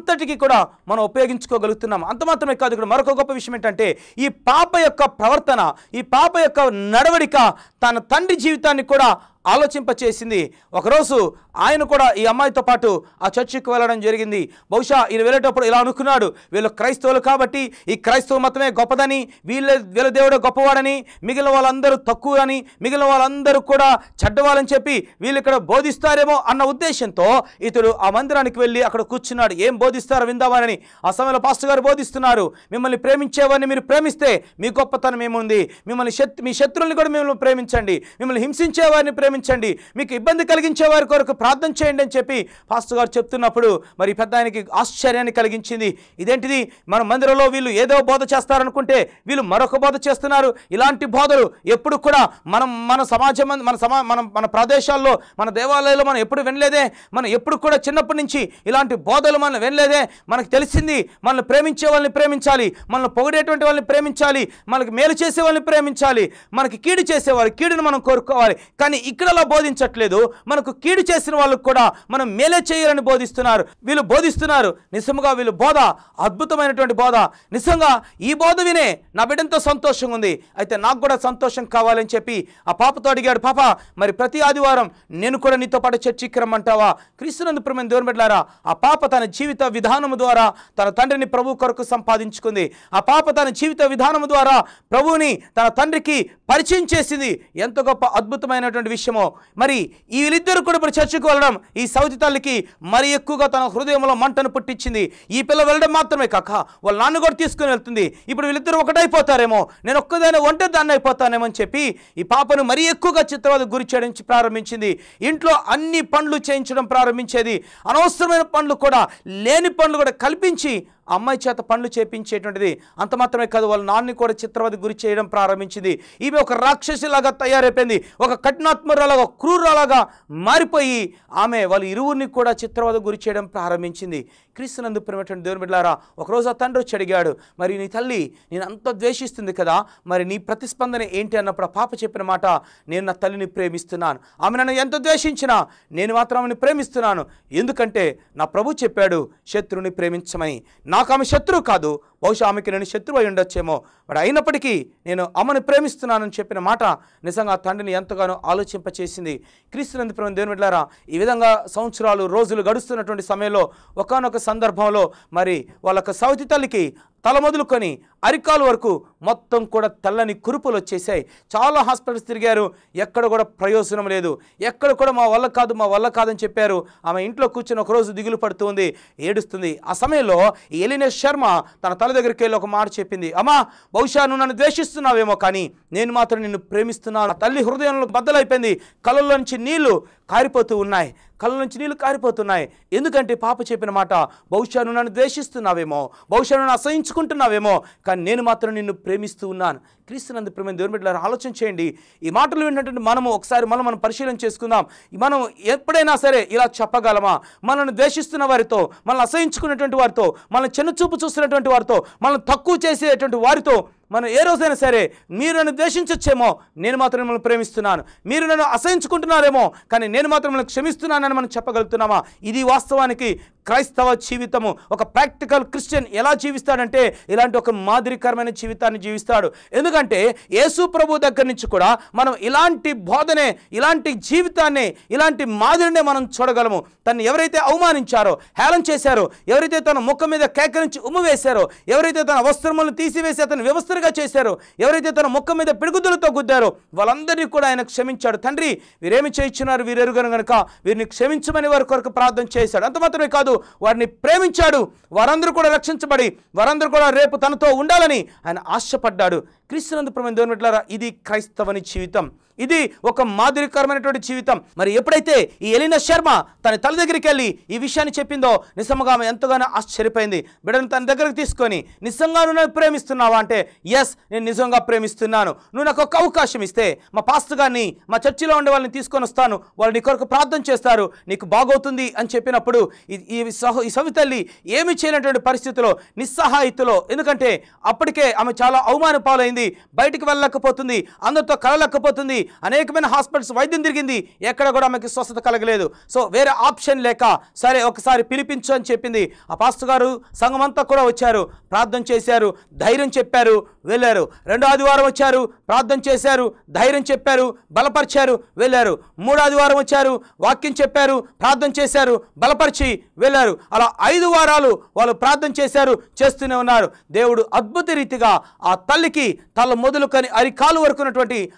అంతటికి కూడా మనం ఉపయోగించుకోగలుగుతున్నాం. అంత మాత్రమే కాదు ఇక్కడ మరొక గొప్ప విషయం ఏంటంటే ఈ పాప యొక్క ప్రవర్తన ఈ పాప యొక్క నడవడిక తన తండ్రి జీవితాన్ని కూడా ఆలోచింపచేసింది. ఒకరోజు ఆయన కూడా ఈ అమ్మాయితో పాటు ఆ చర్చికి వెళ్ళడం జరిగింది. బహుశా ఈయన వెళ్ళేటప్పుడు ఇలా అనుకున్నాడు. వీళ్ళు క్రైస్తవులు కాబట్టి ఈ క్రైస్తవ మతమే గొప్పదని వీళ్ళ వీళ్ళ దేవుడు గొప్పవాడని మిగిలిన వాళ్ళందరూ తక్కువ అని మిగిలిన వాళ్ళందరూ కూడా చెడ్డవాళ్ళని చెప్పి వీళ్ళు ఇక్కడ బోధిస్తారేమో అన్న ఉద్దేశంతో ఇతడు ఆ మందిరానికి వెళ్ళి అక్కడ కూర్చున్నాడు. ఏం బోధిస్తారో విందామని ఆ సమయంలో పాస్టర్ గారు బోధిస్తున్నారు. మిమ్మల్ని ప్రేమించేవారిని మీరు ప్రేమిస్తే మీ గొప్పతనం ఏముంది? మిమ్మల్ని మీ శత్రువుల్ని కూడా మిమ్మల్ని ప్రేమించండి. మిమ్మల్ని హింసించే వారిని ప్రేమించండి. మీకు ఇబ్బంది కలిగించే వారి కొరకు ప్రార్థన చేయండి అని చెప్పి పాస్టర్ గారు చెప్తున్నప్పుడు మరి పెద్ద ఆయనకి ఆశ్చర్యాన్ని కలిగించింది. ఇదేంటిది? మన మందిరంలో వీళ్ళు ఏదో బోధ చేస్తారనుకుంటే వీళ్ళు మరొక బోధ చేస్తున్నారు. ఇలాంటి బోధలు ఎప్పుడు కూడా మనం మన సమాజం మన సమా మన మన ప్రదేశాల్లో మన దేవాలయాల్లో మనం ఎప్పుడు వినలేదే. మనం ఎప్పుడు కూడా చిన్నప్పటి నుంచి ఇలాంటి బోధలు మనం వినలేదే. మనకు తెలిసింది మనల్ని ప్రేమించే వాళ్ళని ప్రేమించాలి. మనల్ని పొగిడేటువంటి వాళ్ళని ప్రేమించాలి. మనకి మేలు చేసే వాళ్ళని ప్రేమించాలి. మనకి కీడు చేసేవాళ్ళు కీడును మనం కోరుకోవాలి. కానీ ఇక్కడ అలా బోధించట్లేదు. మనకు కీడు చేసిన వాళ్ళకు కూడా మనం మేలే చేయాలని బోధిస్తున్నారు. వీళ్ళు బోధిస్తున్నారు. నిజముగా వీళ్ళు బోధ అద్భుతమైనటువంటి బోధ. నిజంగా ఈ బోధ వినే నా బిడ్డంతో సంతోషంగా ఉంది. అయితే నాకు కూడా సంతోషం కావాలని చెప్పి ఆ పాపతో అడిగాడు పాప మరి ప్రతి ఆదివారం నేను కూడా నీతో పాటు చర్చికి రమ్మంటావా? క్రీస్తునందు ప్రేమ దేవుని పెట్టారా ఆ పాప తన జీవిత విధానము ద్వారా తన తండ్రిని ప్రభు కొరకు సంపాదించుకుంది. ఆ పాప తన జీవిత విధానము ద్వారా ప్రభువుని తన తండ్రికి పరిచయం చేసింది. ఎంత గొప్ప అద్భుతమైనటువంటి విషయం విషయమో. మరి ఈ వీళ్ళిద్దరు కూడా ఇప్పుడు చర్చకు వెళ్ళడం ఈ సౌతి తల్లికి మరి ఎక్కువగా తన హృదయంలో మంటను పుట్టించింది. ఈ పిల్ల వెళ్ళడం మాత్రమే కాక వాళ్ళ నాన్న కూడా తీసుకుని వెళ్తుంది. ఇప్పుడు వీళ్ళిద్దరు ఒకటైపోతారేమో నేను ఒక్కదాన్ని ఒంటే దాన్ని అయిపోతానేమో అని చెప్పి ఈ పాపను మరీ ఎక్కువగా చిత్రవాద గురి చేయడం ప్రారంభించింది. ఇంట్లో అన్ని పనులు చేయించడం ప్రారంభించేది. అనవసరమైన పనులు కూడా లేని పనులు కూడా కల్పించి అమ్మాయి చేత పనులు చేపించేటువంటిది అంత మాత్రమే కాదు వాళ్ళ నాన్నని కూడా చిత్రవద గురి చేయడం ప్రారంభించింది. ఈమె ఒక రాక్షసిలాగా తయారైపోయింది. ఒక కఠినాత్మరాలాగా క్రూరాలాగా మారిపోయి ఆమె వాళ్ళ ఇరువురిని కూడా చిత్రవద గురి చేయడం ప్రారంభించింది. క్రీస్తునందు ప్రేమటువంటి దేవుని బిడ్డారా ఒకరోజు ఆ తండ్రి వచ్చి అడిగాడు మరి నీ తల్లి నేను అంత ద్వేషిస్తుంది కదా మరి నీ ప్రతిస్పందన ఏంటి? అన్నప్పుడు ఆ పాప చెప్పిన మాట నేను నా తల్లిని ప్రేమిస్తున్నాను. ఆమె నన్ను ఎంత ద్వేషించినా నేను మాత్రం ఆమెను ప్రేమిస్తున్నాను. ఎందుకంటే నా ప్రభు చెప్పాడు శత్రువుని ప్రేమించమని నా ఆమె శత్రువు కాదు బహుశా ఆమెకి నేను శత్రువు అయి ఉండొచ్చేమో. మరి అయినప్పటికీ నేను అమ్మని ప్రేమిస్తున్నానని చెప్పిన మాట నిజంగా ఆ తండ్రిని ఎంతగానో ఆలోచింపచేసింది. క్రీస్తునందు ప్రేమ దేవుని బిడ్డలారా ఈ విధంగా సంవత్సరాలు రోజులు గడుస్తున్నటువంటి సమయంలో ఒకానొక సందర్భంలో మరి వాళ్ళ సౌతి తల్లికి తల మొదలుకొని అరికాలు వరకు మొత్తం కూడా తెల్లని కురుపులు వచ్చేసాయి. చాలా హాస్పిటల్స్ తిరిగారు. ఎక్కడ కూడా ప్రయోజనం లేదు. ఎక్కడ కూడా మా వల్ల కాదు మా వల్ల కాదని చెప్పారు. ఆమె ఇంట్లో కూర్చొని ఒకరోజు దిగులు పడుతుంది ఏడుస్తుంది. ఆ సమయంలో ఈ శర్మ తన తల దగ్గరికి వెళ్ళి ఒక మాట చెప్పింది అమ్మా బహుశా నువ్వు నన్ను ద్వేషిస్తున్నావేమో కానీ నేను మాత్రం నిన్ను ప్రేమిస్తున్నాను. తల్లి హృదయంలో బద్దలైపోయింది కళ్ళల్లో నుంచి నీళ్ళు కారిపోతూ ఉన్నాయి. కళ్ళ నుంచి నీళ్ళు కారిపోతున్నాయి. ఎందుకంటే పాప చెప్పిన మాట బహుశా నువ్వు నన్ను ద్వేషిస్తున్నావేమో బహుశా నన్ను అసహించుకుంటున్నావేమో కానీ నేను మాత్రం నిన్ను ప్రేమిస్తూ ఉన్నాను. క్రీస్తునందు ప్రేమ దేవుని బిడ్డలారా ఆలోచన చేయండి. ఈ మాటలు విన్నటువంటి మనము ఒకసారి మనం మనం పరిశీలన చేసుకుందాం. మనం ఎప్పుడైనా సరే ఇలా చెప్పగలమా? మనల్ని ద్వేషిస్తున్న వారితో మనల్ని అసహించుకున్నటువంటి వారితో మనల్ని చిన్న చూపు చూస్తున్నటువంటి వారితో మనల్ని తక్కువ చేసేటువంటి వారితో మనం ఏ రోజైనా సరే మీరు నన్ను ద్వేషించొచ్చేమో నేను మాత్రం మిమ్మల్ని ప్రేమిస్తున్నాను. మీరు నన్ను అసహించుకుంటున్నారేమో కానీ నేను మాత్రం మిమ్మల్ని క్షమిస్తున్నానని మనం చెప్పగలుగుతున్నామా? ఇది వాస్తవానికి క్రైస్తవ జీవితము. ఒక ప్రాక్టికల్ క్రిస్టియన్ ఎలా జీవిస్తాడంటే ఇలాంటి ఒక మాదిరికరమైన జీవితాన్ని జీవిస్తాడు. ఎందుకంటే యేసు ప్రభు దగ్గర నుంచి కూడా మనం ఇలాంటి బోధనే ఇలాంటి జీవితాన్ని ఇలాంటి మాదిరినే మనం చూడగలము. తను ఎవరైతే అవమానించారో హేళన చేశారో ఎవరైతే తన ముఖం మీద కేకరించి ఉమ్మ ఉమ్ము వేశారో ఎవరైతే తన వస్త్రములను తీసివేసి అతను వ్యవస్థగా చేశారో. ఎవరైతే తన ముఖం మీద పిడుగుదలతో గుద్దారో వాళ్ళందరినీ కూడా ఆయన క్షమించాడు. తండ్రి వీరేమి చేయించున్నారు? వీరెరుగను గనుక వీరిని క్షమించమని వారి కొరకు ప్రార్థన చేశాడు. అంత మాత్రమే కాదు వారిని ప్రేమించాడు. వారందరూ కూడా రక్షించబడి వారందరూ కూడా రేపు తనతో ఉండాలని ఆయన ఆశపడ్డాడు. క్రీస్తునందు ప్రమేణ దేవుని ఇది క్రైస్తవని జీవితం. ఇది ఒక మాదిరికరమైనటువంటి జీవితం. మరి ఎప్పుడైతే ఈ ఎలిన శర్మ తన తల దగ్గరికి వెళ్ళి ఈ విషయాన్ని చెప్పిందో నిజంగా ఆమె ఎంతగానో ఆశ్చర్యపోయింది. బిడ్డను తన దగ్గరకు తీసుకొని నిజంగా నువ్వు నన్ను ప్రేమిస్తున్నావా? అంటే ఎస్ నేను నిజంగా ప్రేమిస్తున్నాను. నువ్వు నాకు ఒక అవకాశం ఇస్తే మా పాస్టర్ గారిని మా చర్చిలో ఉండే వాళ్ళని తీసుకొని వస్తాను. వాళ్ళు నీ కొరకు ప్రార్థన చేస్తారు. నీకు బాగవుతుంది అని చెప్పినప్పుడు ఈ- ఈ సహ ఈ సవితల్లి ఏమి చేయనటువంటి పరిస్థితిలో నిస్సహాయితలో. ఎందుకంటే అప్పటికే ఆమె చాలా అవమాన పాలైంది బయటికి వెళ్ళలేకపోతుంది. అందరితో కలలేకపోతుంది అనేకమైన హాస్పిటల్స్ వైద్యం తిరిగింది. ఎక్కడ కూడా ఆమెకి స్వస్థత కలగలేదు. సో వేరే ఆప్షన్ లేక సరే ఒకసారి పిలిపించు అని చెప్పింది. ఆ పాస్టర్ గారు సంఘం అంతా కూడా వచ్చారు. ప్రార్థన చేశారు. ధైర్యం చెప్పారు. వెళ్ళారు. రెండో ఆదివారం వచ్చారు. ప్రార్థన చేశారు. ధైర్యం చెప్పారు. బలపరిచారు. వెళ్ళారు. మూడో ఆదివారం వచ్చారు. వాక్యం చెప్పారు. ప్రార్థన చేశారు. బలపరిచి వెళ్ళారు. అలా ఐదు వారాలు వాళ్ళు ప్రార్థన చేశారు. చేస్తూనే ఉన్నారు. దేవుడు అద్భుత రీతిగా ఆ తల్లికి తల మొదలుకొని అరికాలు వరకు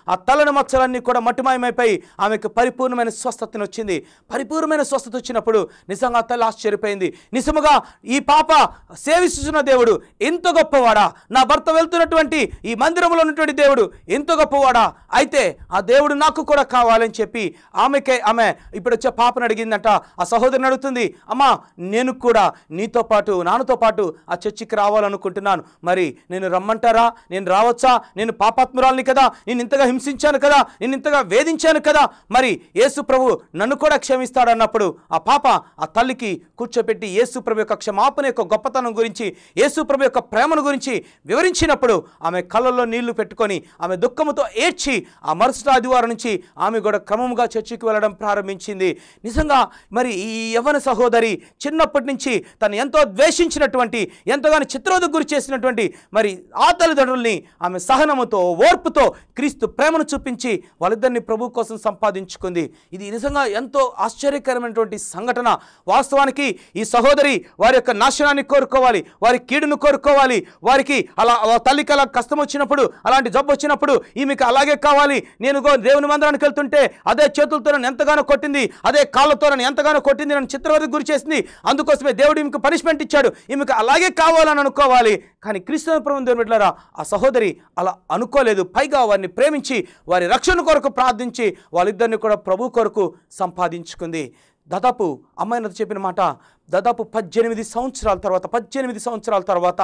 ఆ తలను మచ్చల రోగాలన్నీ కూడా మట్టుమాయమైపోయి ఆమెకు పరిపూర్ణమైన స్వస్థతను వచ్చింది. పరిపూర్ణమైన స్వస్థత వచ్చినప్పుడు నిజంగా తల్లి ఆశ్చర్యపోయింది. నిజముగా ఈ పాప సేవిస్తున్న దేవుడు ఎంత గొప్పవాడా? నా భర్త వెళ్తున్నటువంటి ఈ మందిరంలో ఉన్నటువంటి దేవుడు ఎంత గొప్పవాడా? అయితే ఆ దేవుడు నాకు కూడా కావాలని చెప్పి ఆమెకే ఆమె ఇప్పుడు వచ్చే పాపను అడిగిందంట. ఆ సహోదరుని అడుగుతుంది అమ్మా నేను కూడా నీతో పాటు నాన్నతో పాటు ఆ చర్చికి రావాలనుకుంటున్నాను. మరి నేను రమ్మంటారా? నేను రావచ్చా? నేను పాపాత్మురాల్ని కదా? నేను ఇంతగా హింసించాను కదా? నేను ఇంతగా వేధించాను కదా. మరి యేసు ప్రభు నన్ను కూడా క్షమిస్తాడన్నప్పుడు ఆ పాప ఆ తల్లికి కూర్చోపెట్టి యేసు ప్రభు యొక్క క్షమాపణ యొక్క గొప్పతనం గురించి యేసు ప్రభు యొక్క ప్రేమను గురించి వివరించినప్పుడు ఆమె కళ్ళల్లో నీళ్ళు పెట్టుకొని ఆమె దుఃఖముతో ఏడ్చి ఆ మరుసటి ఆదివారం నుంచి ఆమె కూడా క్రమంగా చర్చికి వెళ్ళడం ప్రారంభించింది. నిజంగా మరి ఈ యవన సహోదరి చిన్నప్పటి నుంచి తను ఎంతో ద్వేషించినటువంటి ఎంతగానో చిత్రోదకు గురి చేసినటువంటి మరి ఆ తల్లిదండ్రుల్ని ఆమె సహనముతో ఓర్పుతో క్రీస్తు ప్రేమను చూపించి వాళ్ళిద్దరిని ప్రభు కోసం సంపాదించుకుంది. ఇది నిజంగా ఎంతో ఆశ్చర్యకరమైనటువంటి సంఘటన. వాస్తవానికి ఈ సహోదరి వారి యొక్క నాశనాన్ని కోరుకోవాలి వారి కీడును కోరుకోవాలి వారికి అలా తల్లికి అలా కష్టం వచ్చినప్పుడు అలాంటి జబ్బు వచ్చినప్పుడు ఈమెకి అలాగే కావాలి. నేను గో దేవుని మందిరానికి వెళ్తుంటే అదే చేతులతో నన్ను ఎంతగానో కొట్టింది అదే కాళ్ళతో నన్ను ఎంతగానో కొట్టింది నన్ను చిత్రవదకు గురి చేసింది. అందుకోసమే దేవుడు ఈమెకు పనిష్మెంట్ ఇచ్చాడు. ఈమెకు అలాగే కావాలని అనుకోవాలి. కానీ క్రీస్తు ప్రభుత్వం దేవుని ఆ సహోదరి అలా అనుకోలేదు. పైగా వారిని ప్రేమించి వారి రక్షణ కొరకు ప్రార్థించి వాళ్ళిద్దరిని కూడా ప్రభు కొరకు సంపాదించుకుంది. దాదాపు అమ్మాయినతో చెప్పిన మాట దాదాపు పద్దెనిమిది సంవత్సరాల తర్వాత పద్దెనిమిది సంవత్సరాల తర్వాత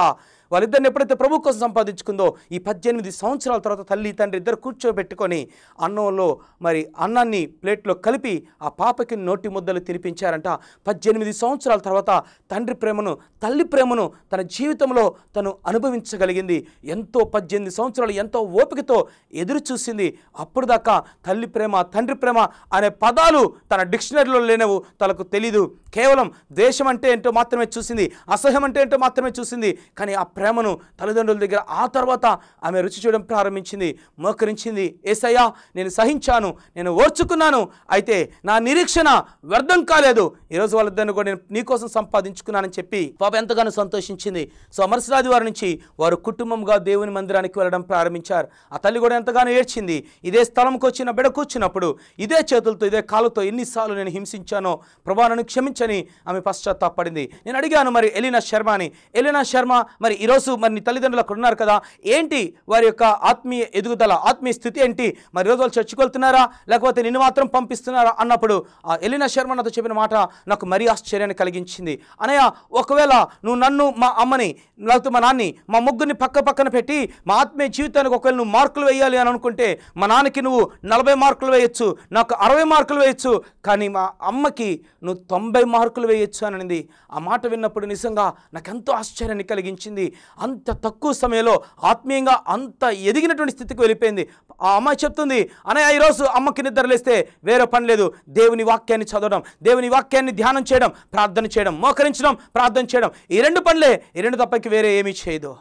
వాళ్ళిద్దరిని ఎప్పుడైతే ప్రభు కోసం సంపాదించుకుందో ఈ పద్దెనిమిది సంవత్సరాల తర్వాత తల్లి తండ్రి ఇద్దరు కూర్చోబెట్టుకొని అన్నంలో మరి అన్నాన్ని ప్లేట్లో కలిపి ఆ పాపకి నోటి ముద్దలు తినిపించారంట. పద్దెనిమిది సంవత్సరాల తర్వాత తండ్రి ప్రేమను తల్లి ప్రేమను తన జీవితంలో తను అనుభవించగలిగింది. ఎంతో పద్దెనిమిది సంవత్సరాలు ఎంతో ఓపికతో ఎదురు చూసింది. అప్పుడు దాకా తల్లి ప్రేమ తండ్రి ప్రేమ అనే పదాలు తన డిక్షనరీలో లేనవు తనకు తెలీదు. కేవలం దేశం అంటే ఏంటో మాత్రమే చూసింది అసహ్యం అంటే ఏంటో మాత్రమే చూసింది. కానీ ఆ ప్రేమను తల్లిదండ్రుల దగ్గర ఆ తర్వాత ఆమె రుచి చూడడం ప్రారంభించింది మోకరించింది. ఏసయ్యా నేను సహించాను నేను ఓర్చుకున్నాను అయితే నా నిరీక్షణ వ్యర్థం కాలేదు. ఈరోజు వాళ్ళిద్దరిని కూడా నేను నీకోసం సంపాదించుకున్నానని చెప్పి పాప ఎంతగానో సంతోషించింది. సో మరుసరాది వారి నుంచి వారు కుటుంబంగా దేవుని మందిరానికి వెళ్ళడం ప్రారంభించారు. ఆ తల్లి కూడా ఎంతగానో ఏడ్చింది. ఇదే స్థలంకి వచ్చిన బిడ కూర్చున్నప్పుడు ఇదే చేతులతో ఇదే కాళ్ళతో ఎన్నిసార్లు నేను హింసించానో ప్రభా నన్ను క్షమించని ఆమె పశ్చాత్తాపడింది. నేను అడిగాను మరి ఎలినా శర్మ అని. ఎలినా శర్మ మరి ఈరోజు మరి నీ తల్లిదండ్రులు అక్కడ ఉన్నారు కదా ఏంటి వారి యొక్క ఆత్మీయ ఎదుగుదల ఆత్మీయ స్థితి ఏంటి? మరి ఈరోజు వాళ్ళు చర్చికి వెళ్తున్నారా? లేకపోతే నిన్ను మాత్రం పంపిస్తున్నారా? అన్నప్పుడు ఆ ఎలినా శర్మ నాతో చెప్పిన మాట నాకు మరీ ఆశ్చర్యాన్ని కలిగించింది. అనయ్య ఒకవేళ నువ్వు నన్ను మా అమ్మని లేకపోతే మా నాన్ని మా ముగ్గురిని పక్క పక్కన పెట్టి మా ఆత్మీయ జీవితానికి ఒకవేళ నువ్వు మార్కులు వేయాలి అని అనుకుంటే మా నాన్నకి నువ్వు నలభై మార్కులు వేయొచ్చు నాకు అరవై మార్కులు వేయొచ్చు కానీ మా అమ్మకి నువ్వు తొంభై మార్కులు వేయొచ్చు అని అనింది. ఆ మాట విన్నప్పుడు నిజంగా నాకు ఎంతో ఆశ్చర్యాన్ని కలిగించింది. అంత తక్కువ సమయంలో ఆత్మీయంగా అంత ఎదిగినటువంటి స్థితికి వెళ్ళిపోయింది. ఆ అమ్మాయి చెప్తుంది అనయ్య ఈరోజు అమ్మకి నిద్రలేస్తే వేరే పని లేదు. దేవుని వాక్యాన్ని చదవడం దేవుని వాక్యాన్ని ధ్యానం చేయడం ప్రార్థన చేయడం మోకరించడం ప్రార్థన చేయడం. ఈ రెండు పనులే ఈ రెండు తప్పకి వేరే ఏమీ చేయదు.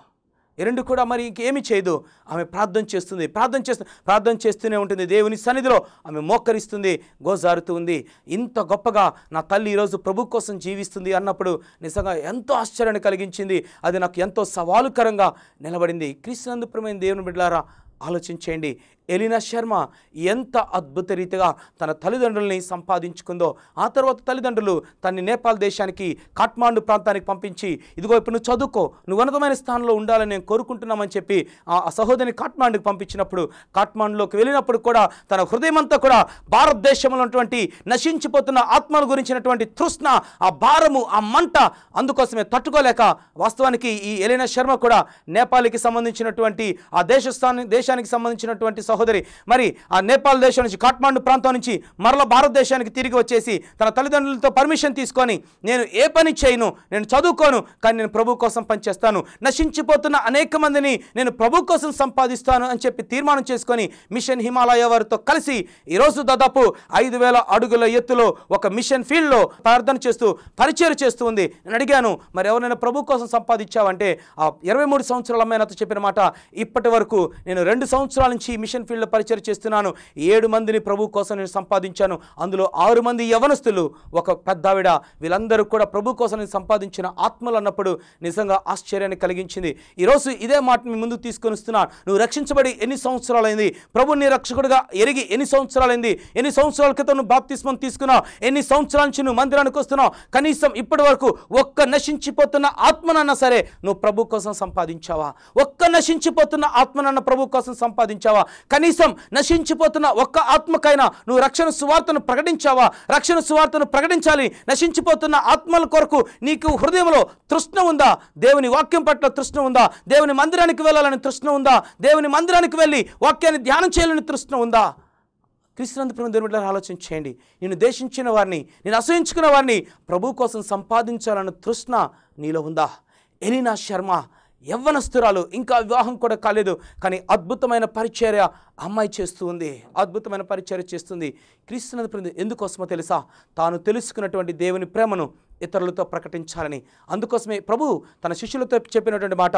రెండు కూడా మరి ఇంకేమీ చేయదు. ఆమె ప్రార్థన చేస్తుంది ప్రార్థన చేస్తూ ప్రార్థన చేస్తూనే ఉంటుంది. దేవుని సన్నిధిలో ఆమె మోకరిస్తుంది గోజారుతూ ఉంది. ఇంత గొప్పగా నా తల్లి ఈరోజు ప్రభు కోసం జీవిస్తుంది అన్నప్పుడు నిజంగా ఎంతో ఆశ్చర్యాన్ని కలిగించింది. అది నాకు ఎంతో సవాలుకరంగా నిలబడింది. క్రీస్తునందుప్రమైన దేవుని బిడ్డలారా ఆలోచించేయండి. ఎలినా శర్మ ఎంత అద్భుత రీతిగా తన తల్లిదండ్రుల్ని సంపాదించుకుందో ఆ తర్వాత తల్లిదండ్రులు తన్ని నేపాల్ దేశానికి కాట్మాండు ప్రాంతానికి పంపించి ఇదిగో ఇప్పుడు నువ్వు చదువుకో నువ్వు ఉన్నతమైన స్థానంలో ఉండాలని నేను కోరుకుంటున్నామని చెప్పి ఆ సహోదరిని కాట్మాండుకి పంపించినప్పుడు కాట్మాండులోకి వెళ్ళినప్పుడు కూడా తన హృదయం అంతా కూడా భారతదేశంలో ఉన్నటువంటి నశించిపోతున్న ఆత్మల గురించినటువంటి తృష్ణ ఆ భారము ఆ మంట అందుకోసమే తట్టుకోలేక వాస్తవానికి ఈ ఎలినా శర్మ కూడా నేపాల్కి సంబంధించినటువంటి ఆ దేశస్థాని దేశానికి సంబంధించినటువంటి సహోదరి. మరి ఆ నేపాల్ దేశం నుంచి కాట్మాండు ప్రాంతం నుంచి మరల భారతదేశానికి తిరిగి వచ్చేసి తన తల్లిదండ్రులతో పర్మిషన్ తీసుకొని నేను ఏ పని చేయను నేను చదువుకోను కానీ నేను ప్రభు కోసం పనిచేస్తాను. నశించిపోతున్న అనేక మందిని నేను ప్రభు కోసం సంపాదిస్తాను అని చెప్పి తీర్మానం చేసుకొని మిషన్ హిమాలయ వారితో కలిసి ఈరోజు దాదాపు ఐదు వేల అడుగుల ఎత్తులో ఒక మిషన్ ఫీల్డ్లో ప్రార్థన చేస్తూ పరిచయం చేస్తూ ఉంది. నేను అడిగాను మరి ఎవరైనా ప్రభు కోసం సంపాదించావంటే ఆ ఇరవై మూడు సంవత్సరాల అమ్మాయి నాతో చెప్పిన మాట ఇప్పటి వరకు నేను రెండు సంవత్సరాల నుంచి మిషన్ ఫీల్డ్లో పరిచయం చేస్తున్నాను. ఏడు మందిని ప్రభు కోసం నేను సంపాదించాను. అందులో ఆరు మంది యవనస్తులు ఒక పెద్దావిడ వీళ్ళందరూ కూడా ప్రభు కోసం నేను సంపాదించిన ఆత్మలు అన్నప్పుడు నిజంగా ఆశ్చర్యాన్ని కలిగించింది. ఈరోజు ఇదే మాట మీ ముందు తీసుకొని వస్తున్నాను నువ్వు రక్షించబడి ఎన్ని సంవత్సరాలైంది? ప్రభు నీ రక్షకుడిగా ఎరిగి ఎన్ని సంవత్సరాలైంది? ఎన్ని సంవత్సరాల క్రితం నువ్వు బాప్తిస్మం తీసుకున్నావు? ఎన్ని సంవత్సరాల నుంచి నువ్వు మందిరానికి వస్తున్నావు? కనీసం ఇప్పటి వరకు ఒక్క నశించిపోతున్న ఆత్మనన్నా సరే నువ్వు ప్రభు కోసం సంపాదించావా? ఒక్క నశించిపోతున్న ఆత్మనన్న ప్రభు కోసం సంపాదించావా? కనీసం నశించిపోతున్న ఒక్క ఆత్మకైనా నువ్వు రక్షణ సువార్తను ప్రకటించావా? రక్షణ సువార్తను ప్రకటించాలి నశించిపోతున్న ఆత్మల కొరకు నీకు హృదయంలో తృష్ణ ఉందా? దేవుని వాక్యం పట్ల తృష్ణ ఉందా? దేవుని మందిరానికి వెళ్ళాలని తృష్ణ ఉందా? దేవుని మందిరానికి వెళ్ళి వాక్యాన్ని ధ్యానం చేయాలని తృష్ణ ఉందా? క్రీస్తునందు ప్రేమ దేవుని ఆలోచన చేయండి. నేను దేశించిన వారిని నేను అసహించుకున్న వారిని ప్రభు కోసం సంపాదించాలన్న తృష్ణ నీలో ఉందా? ఎలీనా శర్మ యవ్వనస్తురాలు ఇంకా వివాహం కూడా కాలేదు. కానీ అద్భుతమైన పరిచర్య అమ్మాయి చేస్తూ ఉంది అద్భుతమైన పరిచర్య చేస్తుంది. క్రీస్తునందు ఎందుకోసమో తెలుసా? తాను తెలుసుకున్నటువంటి దేవుని ప్రేమను ఇతరులతో ప్రకటించాలని. అందుకోసమే ప్రభు తన శిష్యులతో చెప్పినటువంటి మాట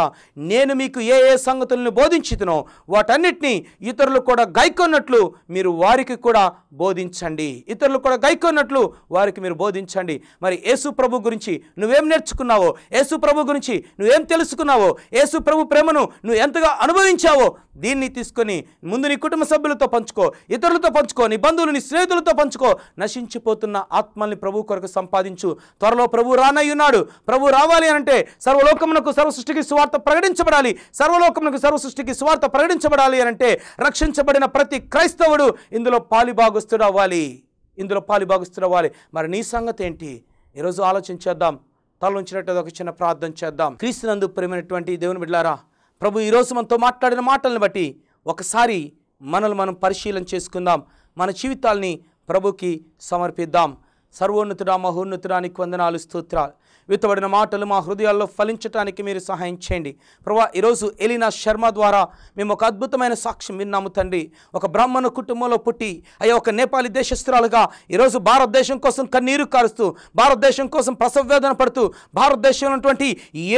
నేను మీకు ఏ ఏ సంగతులను బోధించుతునో వాటన్నిటినీ ఇతరులు కూడా గైకొన్నట్లు మీరు వారికి కూడా బోధించండి. ఇతరులు కూడా గైకొన్నట్లు వారికి మీరు బోధించండి. మరి యేసు ప్రభు గురించి నువ్వేం నేర్చుకున్నావో యేసు ప్రభు గురించి నువ్వేం తెలుసుకున్నావో యేసు ప్రభు ప్రేమను నువ్వు ఎంతగా అనుభవించావో దీన్ని తీసుకొని ముందు నీ కుటుంబ సభ్యులతో పంచుకో ఇతరులతో పంచుకో నీ బంధువులు నీ స్నేహితులతో పంచుకో నశించిపోతున్న ఆత్మల్ని ప్రభు కొరకు సంపాదించు త్వరలో ప్రభు రానయ్యున్నాడు. ప్రభు రావాలి అని అంటే సర్వలోకమునకు సర్వ సృష్టికి సువార్త ప్రకటించబడాలి. సర్వలోకమునకు సర్వ సృష్టికి సువార్త ప్రకటించబడాలి అని అంటే రక్షించబడిన ప్రతి క్రైస్తవుడు ఇందులో పాలిభాగస్తుడు అవ్వాలి ఇందులో పాలిభాగస్తుడు అవ్వాలి మరి నీ సంగతి ఏంటి ఈరోజు ఆలోచించేద్దాం తలనుంచినట్టు ఒక చిన్న ప్రార్థన చేద్దాం. క్రీస్తునందు ప్రేమైనటువంటి దేవుని బిడ్డారా ప్రభు ఈరోజు మనతో మాట్లాడిన మాటలను బట్టి ఒకసారి మనల్ని మనం పరిశీలన చేసుకుందాం. మన జీవితాల్ని ప్రభుకి సమర్పిద్దాం. సర్వోన్నతుడా మహోన్నతుడానికి వందనాలు స్తోత్రాలు. విత్తబడిన మాటలు మా హృదయాల్లో ఫలించటానికి మీరు సహాయం చేయండి. ప్రభా ఈరోజు ఎలినా శర్మ ద్వారా మేము ఒక అద్భుతమైన సాక్ష్యం విన్నాము తండ్రి. ఒక బ్రాహ్మణ కుటుంబంలో పుట్టి అయ్యా ఒక నేపాలి దేశస్తురాలుగా ఈరోజు భారతదేశం కోసం కన్నీరు కారుస్తూ భారతదేశం కోసం ప్రసవ వేదన పడుతూ భారతదేశంలో ఉన్నటువంటి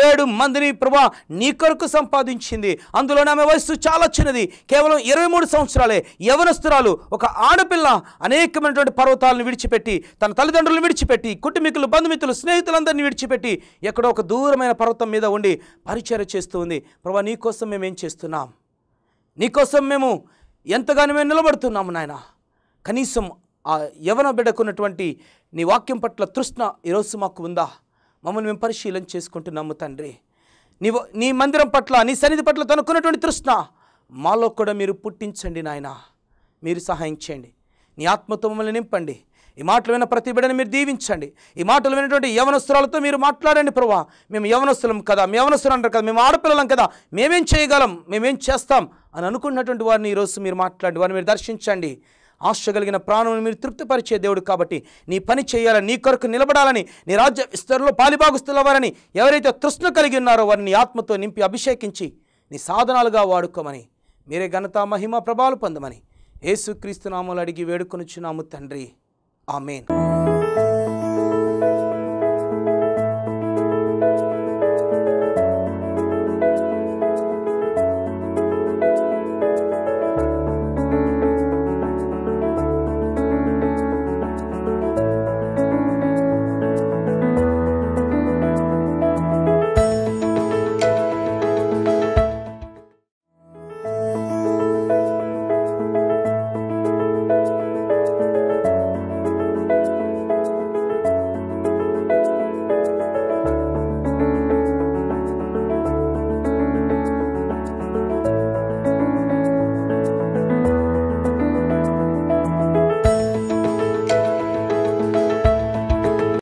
ఏడు మందిని ప్రభా నీ కొరకు సంపాదించింది. అందులో ఆమె వయస్సు చాలా చిన్నది. కేవలం ఇరవై మూడు సంవత్సరాలే. యవనస్తురాలు ఒక ఆడపిల్ల అనేకమైనటువంటి పర్వతాలను విడిచిపెట్టి తన తల్లిదండ్రులను విడిచిపెట్టి కుటుంబీకులు బంధుమిత్రులు స్నేహితులందరినీ విడిచిపెట్టి ఎక్కడో ఒక దూరమైన పర్వతం మీద ఉండి పరిచయం చేస్తూ ఉంది ప్రభా నీకోసం మేము ఏం చేస్తున్నాం? నీకోసం మేము ఎంతగానో మేము నిలబడుతున్నాము నాయన. కనీసం ఆ యవన బిడ్డకున్నటువంటి నీ వాక్యం పట్ల తృష్ణ ఈరోజు మాకు ఉందా? మమ్మల్ని మేము పరిశీలన చేసుకుంటున్నాము తండ్రి. నీ నీ మందిరం పట్ల నీ సన్నిధి పట్ల తనుకున్నటువంటి తృష్ణ మాలో కూడా మీరు పుట్టించండి నాయన. మీరు సహాయం చేయండి. నీ ఆత్మతో మమ్మల్ని నింపండి. ఈ మాటలు విన్న ప్రతి బిడ్డని మీరు దీవించండి. ఈ మాటలు వినటువంటి యవనస్తురాలతో మీరు మాట్లాడండి ప్రభా. మేము యవనస్తులం కదా మేము యవనస్తులు అంటారు కదా మేము ఆడపిల్లలం కదా మేమేం చేయగలం మేమేం చేస్తాం అని అనుకున్నటువంటి వారిని ఈరోజు మీరు మాట్లాడి వారిని మీరు దర్శించండి. ఆశ కలిగిన ప్రాణం మీరు తృప్తిపరిచే దేవుడు కాబట్టి నీ పని చేయాలని నీ కొరకు నిలబడాలని నీ రాజ్య విస్తరణలో పాలిభాగుస్తున్నవారని ఎవరైతే తృష్ణ కలిగి ఉన్నారో వారిని ఆత్మతో నింపి అభిషేకించి నీ సాధనాలుగా వాడుకోమని మీరే ఘనత మహిమ ప్రభావాలు పొందమని యేసుక్రీస్తు నామలు అడిగి వేడుకొనుచున్నాము తండ్రి. ఆమెన్